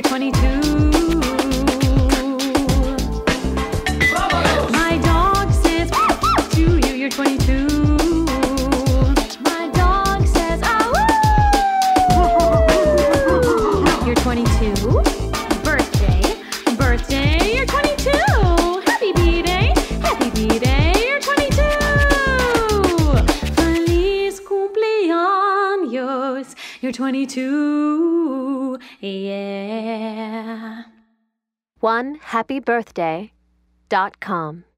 you're 22. My dog says to you, you're 22. My dog says, you're 22. Birthday, birthday, you're 22. Happy happy you're 22. Feliz cumpleaños, you're 22. Yeah com.